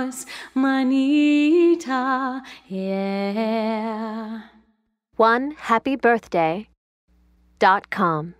course, Manita, yeah. One happy birthday dot com.